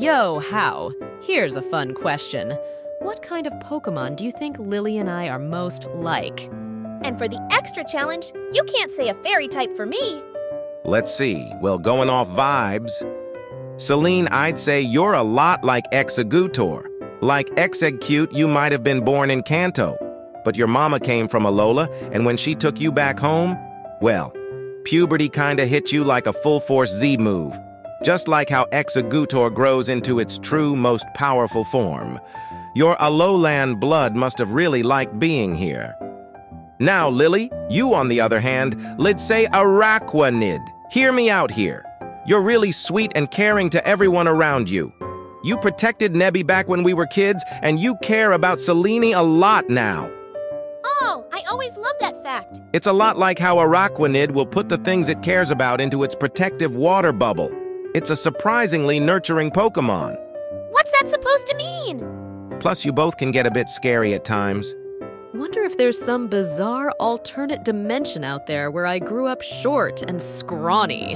Yo, Hau? Here's a fun question. What kind of Pokemon do you think Lillie and I are most like? And for the extra challenge, you can't say a fairy type for me. Let's see. Well, going off vibes. Selene, I'd say you're a lot like Exeggutor. Like Exeggutor, you might have been born in Kanto. But your mama came from Alola, and when she took you back home, well, puberty kinda hit you like a full-force Z move. Just like how Exeggutor grows into its true, most powerful form. Your Alolan blood must have really liked being here. Now, Lillie, you on the other hand, let's say Araquanid. Hear me out here. You're really sweet and caring to everyone around you. You protected Nebby back when we were kids, and you care about Selene a lot now. Oh, I always love that fact. It's a lot like how Araquanid will put the things it cares about into its protective water bubble. It's a surprisingly nurturing Pokemon. What's that supposed to mean? Plus, you both can get a bit scary at times. Wonder if there's some bizarre alternate dimension out there where I grew up short and scrawny.